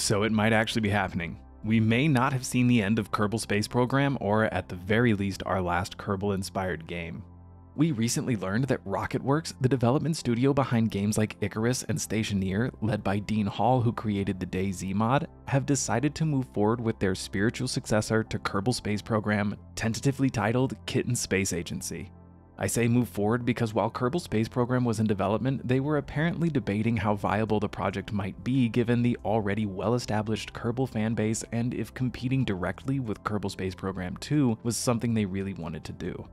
So it might actually be happening. We may not have seen the end of Kerbal Space Program, or at the very least, our last Kerbal inspired game. We recently learned that RocketWerkz, the development studio behind games like Icarus and Stationeer, led by Dean Hall, who created the DayZ mod, have decided to move forward with their spiritual successor to Kerbal Space Program, tentatively titled Kitten Space Agency. I say move forward because while Kerbal Space Program was in development, they were apparently debating how viable the project might be given the already well-established Kerbal fanbase and if competing directly with Kerbal Space Program 2 was something they really wanted to do.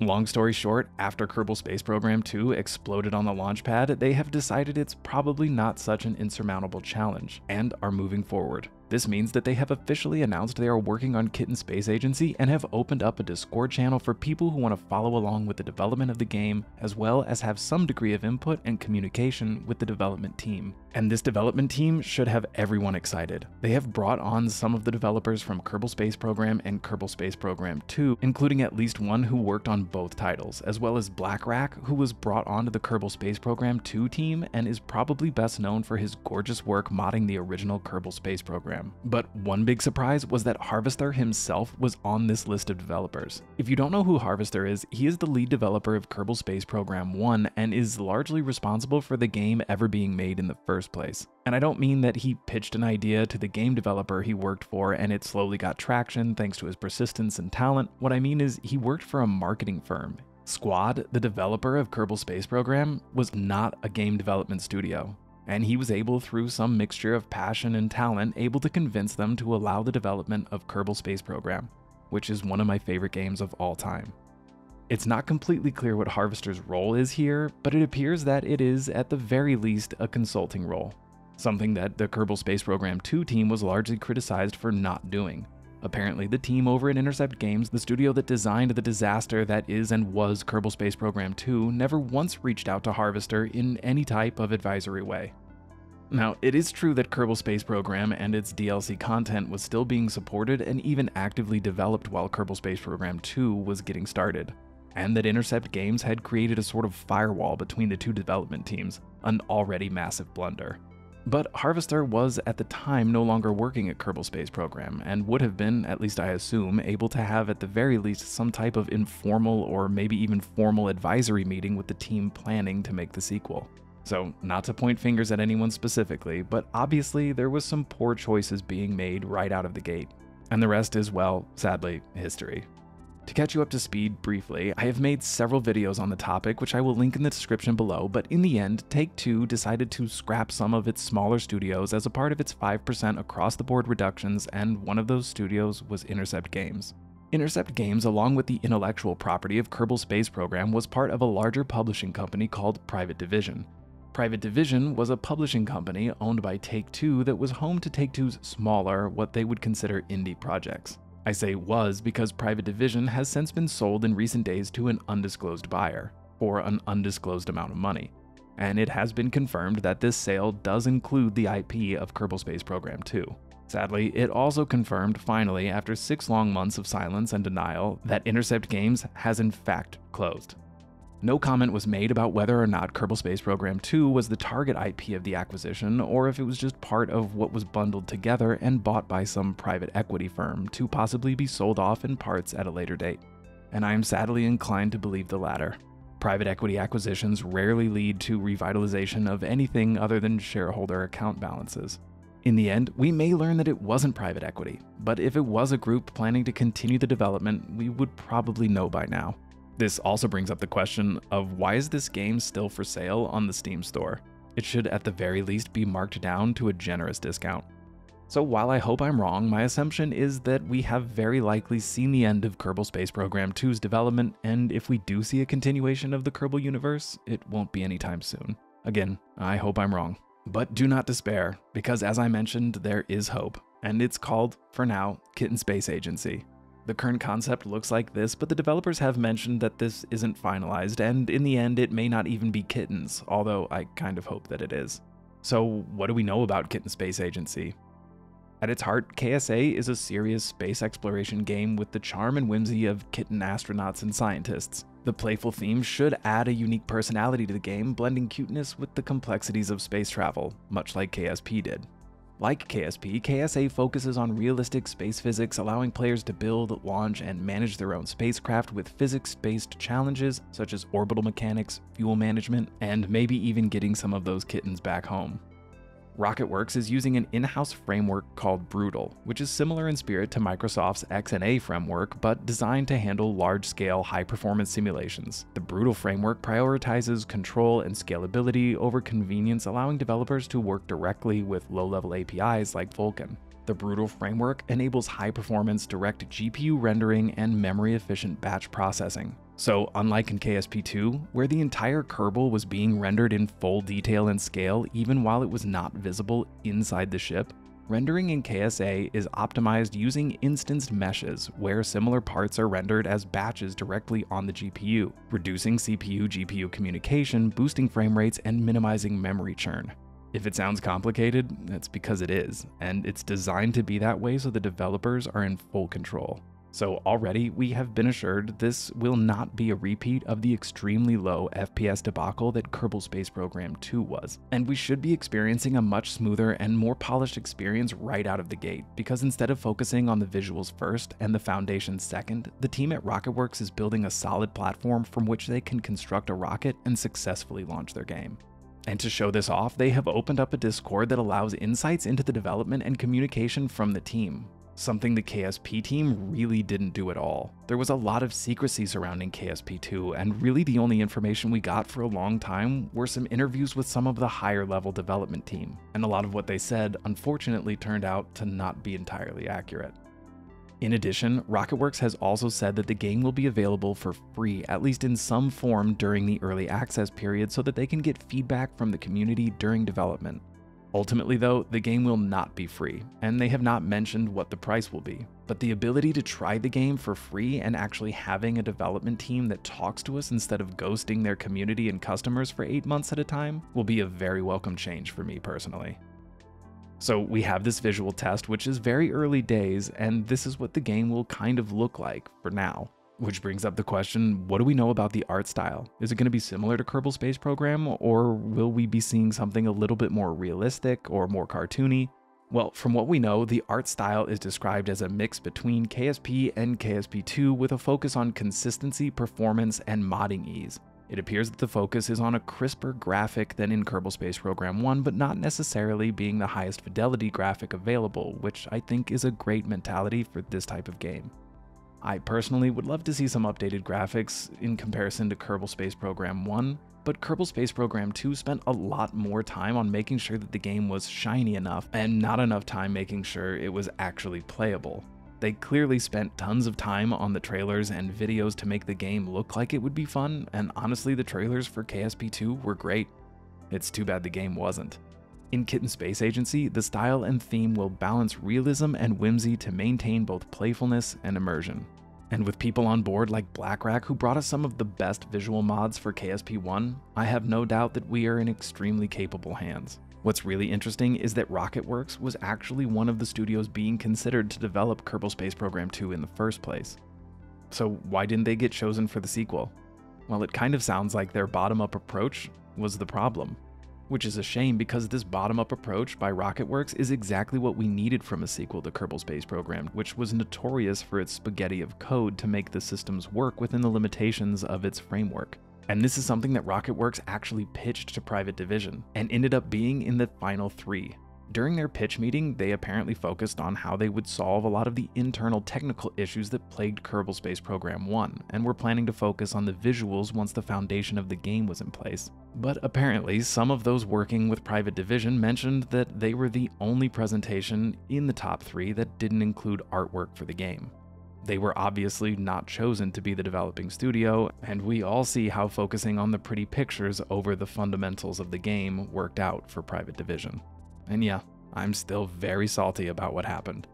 Long story short, after Kerbal Space Program 2 exploded on the launch pad, they have decided it's probably not such an insurmountable challenge, and are moving forward. This means that they have officially announced they are working on Kitten Space Agency and have opened up a Discord channel for people who want to follow along with the development of the game, as well as have some degree of input and communication with the development team. And this development team should have everyone excited. They have brought on some of the developers from Kerbal Space Program and Kerbal Space Program 2, including at least one who worked on both titles, as well as Blackrack, who was brought onto the Kerbal Space Program 2 team and is probably best known for his gorgeous work modding the original Kerbal Space Program program. But one big surprise was that Harvester himself was on this list of developers. If you don't know who Harvester is, he is the lead developer of Kerbal Space Program 1 and is largely responsible for the game ever being made in the first place. And I don't mean that he pitched an idea to the game developer he worked for and it slowly got traction thanks to his persistence and talent. What I mean is he worked for a marketing firm. Squad, the developer of Kerbal Space Program, was not a game development studio and he was able through some mixture of passion and talent able to convince them to allow the development of Kerbal Space Program, which is one of my favorite games of all time. It's not completely clear what Harvester's role is here, but it appears that it is at the very least a consulting role, something that the Kerbal Space Program 2 team was largely criticized for not doing. Apparently, the team over at Intercept Games, the studio that designed the disaster that is and was Kerbal Space Program 2, never once reached out to Harvester in any type of advisory way. Now, it is true that Kerbal Space Program and its DLC content was still being supported and even actively developed while Kerbal Space Program 2 was getting started, and that Intercept Games had created a sort of firewall between the two development teams, an already massive blunder. But Harvester was at the time no longer working at Kerbal Space Program, and would have been, at least I assume, able to have at the very least some type of informal or maybe even formal advisory meeting with the team planning to make the sequel. So, not to point fingers at anyone specifically, but obviously there was some poor choices being made right out of the gate. And the rest is, well, sadly, history. To catch you up to speed briefly, I have made several videos on the topic, which I will link in the description below, but in the end, Take Two decided to scrap some of its smaller studios as a part of its 5% across the board reductions, and one of those studios was Intercept Games. Intercept Games, along with the intellectual property of Kerbal Space Program, was part of a larger publishing company called Private Division. Private Division was a publishing company owned by Take Two that was home to Take Two's smaller, what they would consider indie projects. I say was because Private Division has since been sold in recent days to an undisclosed buyer, for an undisclosed amount of money. And it has been confirmed that this sale does include the IP of Kerbal Space Program 2. Sadly, it also confirmed finally, after six long months of silence and denial, that Intercept Games has in fact closed. No comment was made about whether or not Kerbal Space Program 2 was the target IP of the acquisition, or if it was just part of what was bundled together and bought by some private equity firm to possibly be sold off in parts at a later date. And I am sadly inclined to believe the latter. Private equity acquisitions rarely lead to revitalization of anything other than shareholder account balances. In the end, we may learn that it wasn't private equity, but if it was a group planning to continue the development, we would probably know by now. This also brings up the question of why is this game still for sale on the Steam store? It should at the very least be marked down to a generous discount. So while I hope I'm wrong, my assumption is that we have very likely seen the end of Kerbal Space Program 2's development, and if we do see a continuation of the Kerbal universe, it won't be anytime soon. Again, I hope I'm wrong. But do not despair, because as I mentioned, there is hope, and it's called, for now, Kitten Space Agency. The current concept looks like this, but the developers have mentioned that this isn't finalized, and in the end it may not even be kittens, although I kind of hope that it is. So what do we know about Kitten Space Agency? At its heart, KSA is a serious space exploration game with the charm and whimsy of kitten astronauts and scientists. The playful theme should add a unique personality to the game, blending cuteness with the complexities of space travel, much like KSP did. Like KSP, KSA focuses on realistic space physics, allowing players to build, launch, and manage their own spacecraft with physics based challenges such as orbital mechanics, fuel management, and maybe even getting some of those kittens back home. RocketWerkz is using an in-house framework called Brutal, which is similar in spirit to Microsoft's XNA framework, but designed to handle large-scale, high-performance simulations. The Brutal framework prioritizes control and scalability over convenience, allowing developers to work directly with low-level APIs like Vulkan. The Brutal framework enables high-performance direct GPU rendering and memory-efficient batch processing. So, unlike in KSP2, where the entire Kerbal was being rendered in full detail and scale even while it was not visible inside the ship, rendering in KSA is optimized using instanced meshes, where similar parts are rendered as batches directly on the GPU, reducing CPU-GPU communication, boosting frame rates, and minimizing memory churn. If it sounds complicated, that's because it is, and it's designed to be that way so the developers are in full control. So already we have been assured this will not be a repeat of the extremely low FPS debacle that Kerbal Space Program 2 was, and we should be experiencing a much smoother and more polished experience right out of the gate, because instead of focusing on the visuals first and the foundation second, the team at RocketWerkz is building a solid platform from which they can construct a rocket and successfully launch their game. And to show this off, they have opened up a Discord that allows insights into the development and communication from the team, something the KSP team really didn't do at all. There was a lot of secrecy surrounding KSP2, and really the only information we got for a long time were some interviews with some of the higher level development team, and a lot of what they said unfortunately turned out to not be entirely accurate. In addition, RocketWerkz has also said that the game will be available for free, at least in some form during the early access period, so that they can get feedback from the community during development. Ultimately, though, the game will not be free, and they have not mentioned what the price will be. But the ability to try the game for free and actually having a development team that talks to us instead of ghosting their community and customers for 8 months at a time will be a very welcome change for me personally. So we have this visual test, which is very early days, and this is what the game will kind of look like for now. Which brings up the question, what do we know about the art style? Is it going to be similar to Kerbal Space Program, or will we be seeing something a little bit more realistic or more cartoony? Well, from what we know, the art style is described as a mix between KSP and KSP2 with a focus on consistency, performance, and modding ease. It appears that the focus is on a crisper graphic than in Kerbal Space Program 1, but not necessarily being the highest fidelity graphic available, which I think is a great mentality for this type of game. I personally would love to see some updated graphics in comparison to Kerbal Space Program 1, but Kerbal Space Program 2 spent a lot more time on making sure that the game was shiny enough and not enough time making sure it was actually playable. They clearly spent tons of time on the trailers and videos to make the game look like it would be fun, and honestly, the trailers for KSP2 were great. It's too bad the game wasn't. In Kitten Space Agency, the style and theme will balance realism and whimsy to maintain both playfulness and immersion. And with people on board like Blackrack who brought us some of the best visual mods for KSP1, I have no doubt that we are in extremely capable hands. What's really interesting is that RocketWerkz was actually one of the studios being considered to develop Kerbal Space Program 2 in the first place. So why didn't they get chosen for the sequel? Well, it kind of sounds like their bottom-up approach was the problem which is a shame because this bottom-up approach by RocketWerkz is exactly what we needed from a sequel to Kerbal Space Program, which was notorious for its spaghetti of code to make the systems work within the limitations of its framework. And this is something that RocketWerkz actually pitched to Private Division, and ended up being in the final three, during their pitch meeting, they apparently focused on how they would solve a lot of the internal technical issues that plagued Kerbal Space Program 1, and were planning to focus on the visuals once the foundation of the game was in place. But apparently, some of those working with Private Division mentioned that they were the only presentation in the top three that didn't include artwork for the game. They were obviously not chosen to be the developing studio, and we all see how focusing on the pretty pictures over the fundamentals of the game worked out for Private Division. And yeah, I'm still very salty about what happened.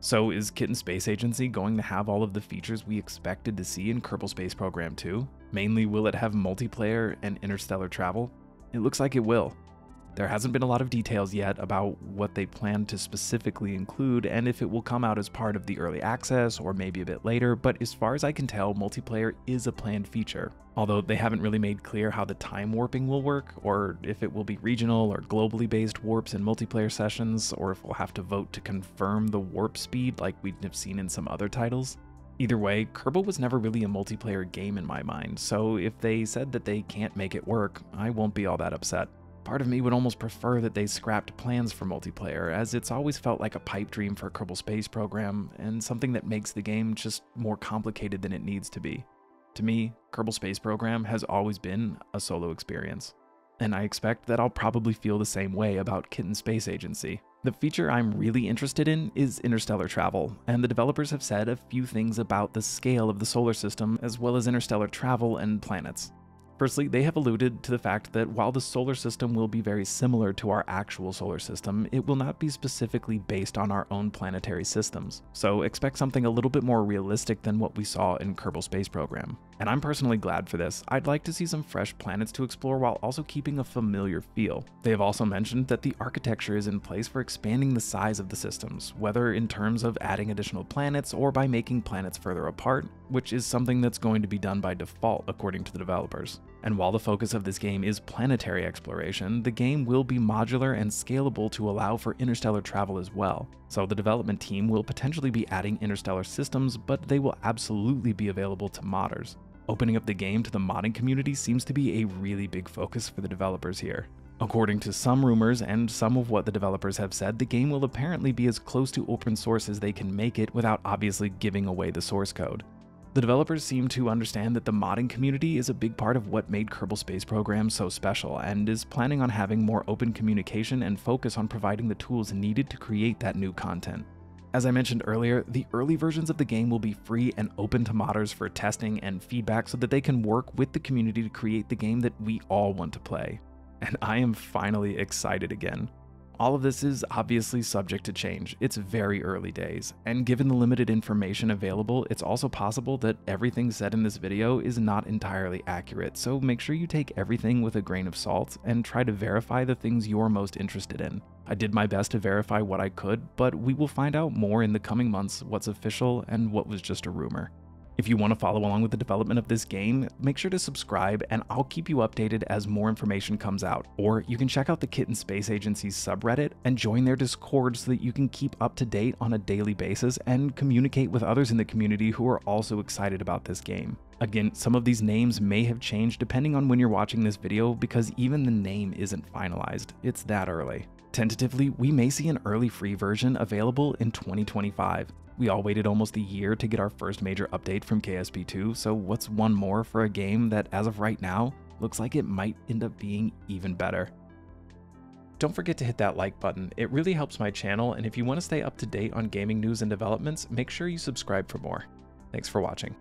So is Kitten Space Agency going to have all of the features we expected to see in Kerbal Space Program 2? Mainly will it have multiplayer and interstellar travel? It looks like it will. There hasn't been a lot of details yet about what they plan to specifically include and if it will come out as part of the early access or maybe a bit later, but as far as I can tell, multiplayer is a planned feature. Although they haven't really made clear how the time warping will work, or if it will be regional or globally based warps in multiplayer sessions, or if we'll have to vote to confirm the warp speed like we'd have seen in some other titles. Either way, Kerbal was never really a multiplayer game in my mind, so if they said that they can't make it work, I won't be all that upset. Part of me would almost prefer that they scrapped plans for multiplayer, as it's always felt like a pipe dream for Kerbal Space Program, and something that makes the game just more complicated than it needs to be. To me, Kerbal Space Program has always been a solo experience, and I expect that I'll probably feel the same way about Kitten Space Agency. The feature I'm really interested in is interstellar travel, and the developers have said a few things about the scale of the solar system as well as interstellar travel and planets. Firstly, they have alluded to the fact that while the solar system will be very similar to our actual solar system, it will not be specifically based on our own planetary systems. So expect something a little bit more realistic than what we saw in Kerbal Space Program. And I'm personally glad for this. I'd like to see some fresh planets to explore while also keeping a familiar feel. They have also mentioned that the architecture is in place for expanding the size of the systems, whether in terms of adding additional planets or by making planets further apart, which is something that's going to be done by default according to the developers. And while the focus of this game is planetary exploration, the game will be modular and scalable to allow for interstellar travel as well. So the development team will potentially be adding interstellar systems, but they will absolutely be available to modders. Opening up the game to the modding community seems to be a really big focus for the developers here. According to some rumors and some of what the developers have said, the game will apparently be as close to open source as they can make it without obviously giving away the source code. The developers seem to understand that the modding community is a big part of what made Kerbal Space Program so special, and is planning on having more open communication and focus on providing the tools needed to create that new content. As I mentioned earlier, the early versions of the game will be free and open to modders for testing and feedback so that they can work with the community to create the game that we all want to play. And I am finally excited again. All of this is obviously subject to change. It's very early days, and given the limited information available, it's also possible that everything said in this video is not entirely accurate, so make sure you take everything with a grain of salt and try to verify the things you're most interested in. I did my best to verify what I could, but we will find out more in the coming months what's official and what was just a rumor. If you want to follow along with the development of this game, make sure to subscribe and I'll keep you updated as more information comes out. Or you can check out the Kitten Space Agency's subreddit and join their Discord so that you can keep up to date on a daily basis and communicate with others in the community who are also excited about this game. Again, some of these names may have changed depending on when you're watching this video because even the name isn't finalized. It's that early. Tentatively, we may see an early free version available in 2025. We all waited almost a year to get our first major update from KSP2, so what's one more for a game that, as of right now, looks like it might end up being even better. Don't forget to hit that like button, it really helps my channel, and if you want to stay up to date on gaming news and developments, make sure you subscribe for more. Thanks for watching.